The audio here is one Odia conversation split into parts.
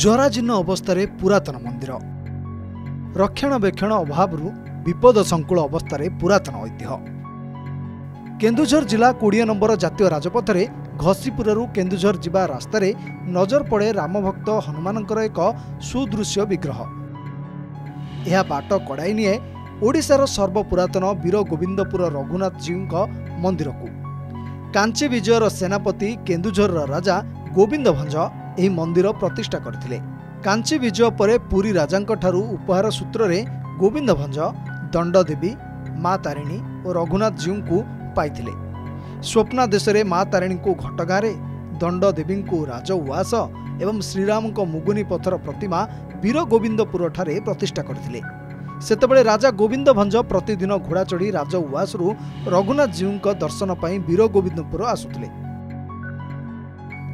ଜରାଜୀର୍ଣ୍ଣ ଅବସ୍ଥାରେ ପୁରାତନ ମନ୍ଦିର। ରକ୍ଷଣାବେକ୍ଷଣ ଅଭାବରୁ ବିପଦ ସଂକୁଳ ଅବସ୍ଥାରେ ପୁରାତନ ଐତିହ୍ୟ। କେନ୍ଦୁଝର ଜିଲ୍ଲା କୋଡ଼ିଏ ନମ୍ବର ଜାତୀୟ ରାଜପଥରେ ଘଷିପୁରରୁ କେନ୍ଦୁଝର ଯିବା ରାସ୍ତାରେ ନଜର ପଡ଼େ ରାମଭକ୍ତ ହନୁମାନଙ୍କର ଏକ ସୁଦୃଶ୍ୟ ବିଗ୍ରହ। ଏହା ବାଟ କଡ଼ାଇ ନିଏ ଓଡ଼ିଶାର ସର୍ବପୁରାତନ ବୀର ଗୋବିନ୍ଦପୁର ରଘୁନାଥଜୀଉଙ୍କ ମନ୍ଦିରକୁ। କାଞ୍ଚି ବିଜୟର ସେନାପତି କେନ୍ଦୁଝରର ରାଜା ଗୋବିନ୍ଦ ଭଞ୍ଜ ଏହି ମନ୍ଦିର ପ୍ରତିଷ୍ଠା କରିଥିଲେ। କାଞ୍ଚି ବିଜୟ ପରେ ପୁରୀ ରାଜାଙ୍କଠାରୁ ଉପହାର ସୂତ୍ରରେ ଗୋବିନ୍ଦ ଭଞ୍ଜ ଦଣ୍ଡଦେବୀ ମା ତାରିଣୀ ଓ ରଘୁନାଥଜୀଉଙ୍କୁ ପାଇଥିଲେ। ସ୍ୱପ୍ନାଦେଶରେ ମା ତାରିଣୀଙ୍କୁ ଘଟଗାଁରେ ଦଣ୍ଡଦେବୀଙ୍କୁ ରାଜ ଉଆସ ଏବଂ ଶ୍ରୀରାମଙ୍କ ମୁଗୁନି ପଥର ପ୍ରତିମା ବୀର ଗୋବିନ୍ଦପୁରଠାରେ ପ୍ରତିଷ୍ଠା କରିଥିଲେ। ସେତେବେଳେ ରାଜା ଗୋବିନ୍ଦ ଭଞ୍ଜ ପ୍ରତିଦିନ ଘୋଡ଼ା ଚଢ଼ି ରାଜ ଉଆସରୁ ରଘୁନାଥଜୀଉଙ୍କ ଦର୍ଶନ ପାଇଁ ବୀର ଗୋବିନ୍ଦପୁର ଆସୁଥିଲେ।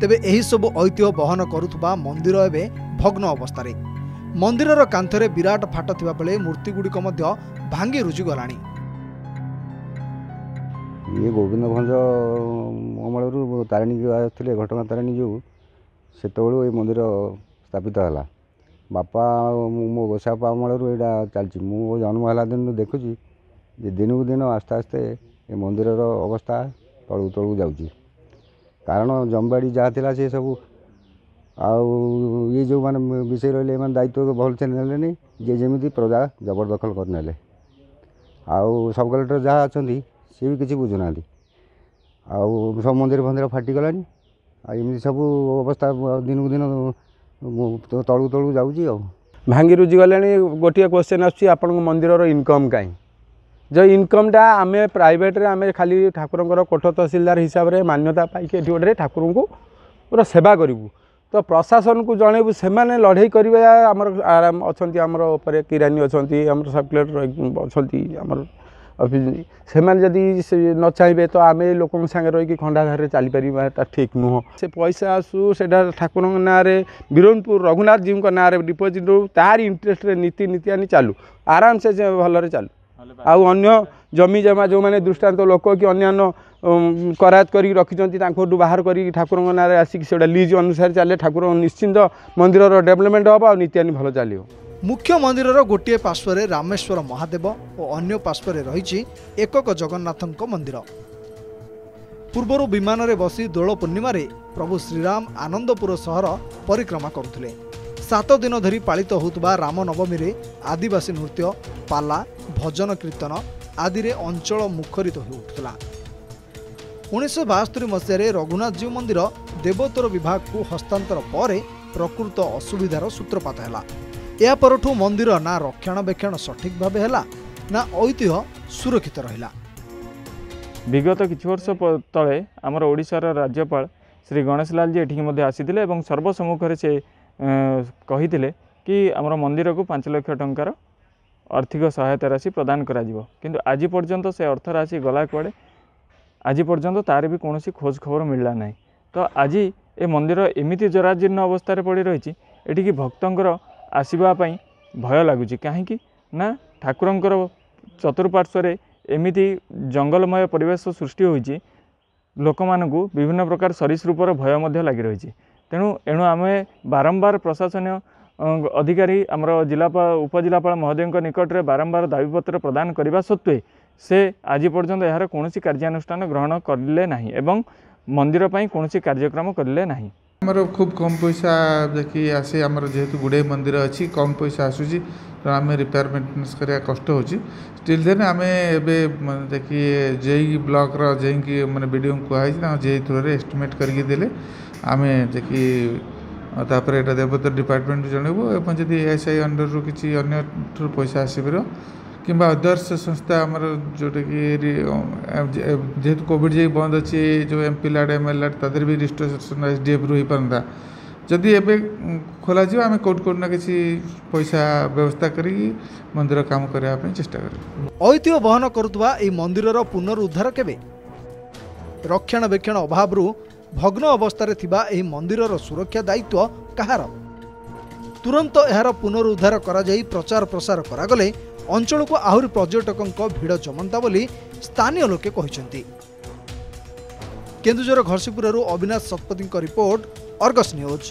ତେବେ ଏହିସବୁ ଐତିହ୍ୟ ବହନ କରୁଥିବା ମନ୍ଦିର ଏବେ ଭଗ୍ନ ଅବସ୍ଥାରେ। ମନ୍ଦିରର କାନ୍ଥରେ ବିରାଟ ଫାଟ ଥିବା ବେଳେ ମୂର୍ତ୍ତିଗୁଡ଼ିକ ମଧ୍ୟ ଭାଙ୍ଗି ରୁଜିଗଲାଣି। ଇଏ ଗୋବିନ୍ଦ ଭଞ୍ଜ ଅମଳରୁ ତାରିଣୀ ଆସିଥିଲେ ଘଟଗାଁ ତାରିଣୀ ଯେଉଁ ସେତେବେଳୁ ଏଇ ମନ୍ଦିର ସ୍ଥାପିତ ହେଲା। ବାପା ମୋ ଗୋସାପା ଅମଳରୁ ଏଇଟା ଚାଲିଛି। ମୁଁ ଜନ୍ମ ହେଲା ଦିନରୁ ଦେଖୁଛି ଯେ ଦିନକୁ ଦିନ ଆସ୍ତେ ଆସ୍ତେ ଏ ମନ୍ଦିରର ଅବସ୍ଥା ତଳକୁ ତଳକୁ ଯାଉଛି। କାରଣ ଜମିବାଡ଼ି ଯାହା ଥିଲା ସେ ସବୁ ଆଉ ଇଏ ଯେଉଁମାନେ ବିଷୟ ରହିଲେ ଏମାନେ ଦାୟିତ୍ୱ ଭଲସେ ନେଲେନି ଯିଏ ଯେମିତି ପ୍ରଜା ଜବରଦଖଲ କରିନେଲେ। ଆଉ ସବ୍ କଲେକ୍ଟର ଯାହା ଅଛନ୍ତି ସିଏ ବି କିଛି ବୁଝୁନାହାନ୍ତି। ଆଉ ସବୁ ମନ୍ଦିର ଫନ୍ଦିର ଫାଟିଗଲାଣି ଆଉ ଏମିତି ସବୁ ଅବସ୍ଥା ଦିନକୁ ଦିନ ତଳକୁ ତଳକୁ ଯାଉଛି ଆଉ। ଭାଙ୍ଗି ରୁଜି ଗଲେଣି ଗୋଟିଏ କ୍ୱେଶ୍ଚନ୍ ଆସୁଛି ଆପଣଙ୍କ ମନ୍ଦିରର ଇନକମ୍ କାହିଁ যে ইনকমটা আমি প্রাইভেটরে আমি খালি ঠাকুরঙ্কর কোঠ তহসিলদার হিসাবে মান্যতা পাইকি এটি গোটে ঠাকুরঙ্কু সেবা করবু তো প্রশাসনকু জনাইবু সেমানে লড়াই করবে আমার অনেক আমার উপরে কিরানী অনেক আমার সাবক্লেট অনেক আমার অফিস সেমানে যদি ন চাইবে তো আমি লোক সাথে রইকি খণ্ডাধারে চালিপারিবা এটা ঠিক নুহ সে পয়সা আসু সেটা ঠাকুর নাঁরে বিরনপুর রঘুনাথ জী নাঁরে ডিপোজিট তার ইন্টারেস্টরে নীতি নীতি আনি চালু আরামসে ভালরে চালু ଆଉ ଅନ୍ୟ ଜମି ଜମା ଯେଉଁମାନେ ଦୃଷ୍ଟାନ୍ତ ଲୋକ କି ଅନ୍ୟାନ୍ୟ କରାୟତ କରିକି ରଖିଛନ୍ତି ତାଙ୍କଠୁ ବାହାର କରିକି ଠାକୁରଙ୍କ ନାଁରେ ଆସିକି ସେଗୁଡ଼ା ଲିଜ୍ ଅନୁସାରେ ଚାଲେ ଠାକୁର ନିଶ୍ଚିନ୍ତ ମନ୍ଦିରର ଡେଭଲପମେଣ୍ଟ ହେବ ଆଉ ନୀତିଆନି ଭଲ ଚାଲିବ। ମୁଖ୍ୟ ମନ୍ଦିରର ଗୋଟିଏ ପାର୍ଶ୍ୱରେ ରାମେଶ୍ୱର ମହାଦେବ ଓ ଅନ୍ୟ ପାର୍ଶ୍ୱରେ ରହିଛି ଏକକ ଜଗନ୍ନାଥଙ୍କ ମନ୍ଦିର। ପୂର୍ବରୁ ବିମାନରେ ବସି ଦୋଳ ପୂର୍ଣ୍ଣିମାରେ ପ୍ରଭୁ ଶ୍ରୀରାମ ଆନନ୍ଦପୁର ସହର ପରିକ୍ରମା କରୁଥିଲେ। ସାତ ଦିନ ଧରି ପାଳିତ ହେଉଥିବା ରାମନବମୀରେ ଆଦିବାସୀ ନୃତ୍ୟ ପାଲା ଭଜନ କୀର୍ତ୍ତନ ଆଦିରେ ଅଞ୍ଚଳ ମୁଖରିତ ହେଉଥିଲା ଉଣେଇଶହ ବାସ୍ତରି ମସିହାରେ ରଘୁନାଥଜୀଉ ମନ୍ଦିର ଦେବୋତ୍ତର ବିଭାଗକୁ ହସ୍ତାନ୍ତର ପରେ ପ୍ରକୃତ ଅସୁବିଧାର ସୂତ୍ରପାତ ହେଲା। ଏହା ପରଠୁ ମନ୍ଦିର ନା ରକ୍ଷଣାବେକ୍ଷଣ ସଠିକ୍ ଭାବେ ହେଲା ନା ଐତିହ୍ୟ ସୁରକ୍ଷିତ ରହିଲା। ବିଗତ କିଛି ବର୍ଷ ତଳେ ଆମର ଓଡ଼ିଶାର ରାଜ୍ୟପାଳ ଶ୍ରୀ ଗଣେଶ ଲାଲଜୀ ଏଠିକି ମଧ୍ୟ ଆସିଥିଲେ ଏବଂ ସର୍ବସମ୍ମୁଖରେ ସେ କହିଥିଲେ କି ଆମର ମନ୍ଦିରକୁ ପାଞ୍ଚ ଲକ୍ଷ ଟଙ୍କାର ଆର୍ଥିକ ସହାୟତା ରାଶି ପ୍ରଦାନ କରାଯିବ। କିନ୍ତୁ ଆଜି ପର୍ଯ୍ୟନ୍ତ ସେ ଅର୍ଥ ରାଶି ଗଲା କୁଆଡ଼େ? ଆଜି ପର୍ଯ୍ୟନ୍ତ ତାର ବି କୌଣସି ଖୋଜ ଖବର ମିଳିଲା ନାହିଁ। ତ ଆଜି ଏ ମନ୍ଦିର ଏମିତି ଜରାଜୀର୍ଣ୍ଣ ଅବସ୍ଥାରେ ପଡ଼ି ରହିଛି ଏଠିକି ଭକ୍ତଙ୍କର ଆସିବା ପାଇଁ ଭୟ ଲାଗୁଛି। କାହିଁକି? ନା ଠାକୁରଙ୍କର ଚତୁଃପାର୍ଶ୍ୱରେ ଏମିତି ଜଙ୍ଗଲମୟ ପରିବେଶ ସୃଷ୍ଟି ହୋଇଛି ଲୋକମାନଙ୍କୁ ବିଭିନ୍ନ ପ୍ରକାର ସରୀସୃପର ଭୟ ମଧ୍ୟ ଲାଗି ରହିଛି। ତେଣୁ ଏଣୁ ଆମେ ବାରମ୍ବାର ପ୍ରଶାସନୀୟ ଅଧିକାରୀ ଆମର ଜିଲ୍ଲାପାଳ ଉପଜିଲ୍ଲାପାଳ ମହୋଦୟଙ୍କ ନିକଟରେ ବାରମ୍ବାର ଦାବିପତ୍ର ପ୍ରଦାନ କରିବା ସତ୍ତ୍ୱେ ସେ ଆଜି ପର୍ଯ୍ୟନ୍ତ ଏହାର କୌଣସି କାର୍ଯ୍ୟାନୁଷ୍ଠାନ ଗ୍ରହଣ କଲେ ନାହିଁ ଏବଂ ମନ୍ଦିର ପାଇଁ କୌଣସି କାର୍ଯ୍ୟକ୍ରମ କଲେ ନାହିଁ। ଆମର ଖୁବ୍ କମ୍ ପଇସା ଦେଖି ଆସେ ଆମର ଯେହେତୁ ଗୁଡ଼ାଏ ମନ୍ଦିର ଅଛି କମ୍ ପଇସା ଆସୁଛି ତେଣୁ ଆମେ ରିପେୟାର ମେଣ୍ଟେନାନ୍ସ କରିବା କଷ୍ଟ ହେଉଛି। ଷ୍ଟିଲ୍ ଦେନ୍ ଆମେ ଏବେ ଦେଖି ଜେଇ ବ୍ଲକର ଜେଇକି ମାନେ ବିଡ଼ିଓଙ୍କୁ କୁହାହେଇଛି ତାଙ୍କ ଜେଇ ଥ୍ରୋରେ ଏଷ୍ଟିମେଟ୍ କରିକି ଦେଲେ। ଆମେ ଦେଖି ତାପରେ ଏଇଟା ଦେବୋତ୍ତର ଡିପାର୍ଟମେଣ୍ଟକୁ ଜଣାଇବୁ ଏବଂ ଯଦି ଏଏସ୍ଆଇ ଅଣ୍ଡରରୁ କିଛି ଅନ୍ୟଠାରୁ ପଇସା ଆସିପାରିବ କିମ୍ବା ଅଦର୍ସ ସଂସ୍ଥା ଆମର ଯେଉଁଟାକି ଯେହେତୁ କୋଭିଡ଼ ଯାଇ ବନ୍ଦ ଅଛି ଯେଉଁ ଏମ୍ ପି ଲାଡ଼ ଏମ୍ ଏଲ୍ ଲାଡ଼ ତା ଦେହରେ ବି ରିଷ୍ଟ୍ରିକ୍ସନ୍ ଏସ୍ ଡି ଏଫ୍ରୁ ହୋଇପାରନ୍ତା। ଯଦି ଏବେ ଖୋଲାଯିବ ଆମେ କେଉଁଠି କେଉଁଠି ନା କିଛି ପଇସା ବ୍ୟବସ୍ଥା କରିକି ମନ୍ଦିର କାମ କରିବା ପାଇଁ ଚେଷ୍ଟା କରିବୁ। ଐତିହ୍ୟ ବହନ କରୁଥିବା ଏହି ମନ୍ଦିରର ପୁନରୁଦ୍ଧାର କେବେ? ରକ୍ଷଣାବେକ୍ଷଣ ଅଭାବରୁ ଭଗ୍ନ ଅବସ୍ଥାରେ ଥିବା ଏହି ମନ୍ଦିରର ସୁରକ୍ଷା ଦାୟିତ୍ୱ କାହାର? ତୁରନ୍ତ ଏହାର ପୁନରୁଦ୍ଧାର କରାଯାଇ ପ୍ରଚାର ପ୍ରସାର କରାଗଲେ ଅଞ୍ଚଳକୁ ଆହୁରି ପର୍ଯ୍ୟଟକଙ୍କ ଭିଡ଼ ଜମନ୍ତା ବୋଲି ସ୍ଥାନୀୟ ଲୋକେ କହିଛନ୍ତି। କେନ୍ଦୁଝର ଘଷିପୁରରୁ ଅବିନାଶ ଶତପଥୀଙ୍କ ରିପୋର୍ଟ ଅର୍ଗସ୍ ନ୍ୟୁଜ୍।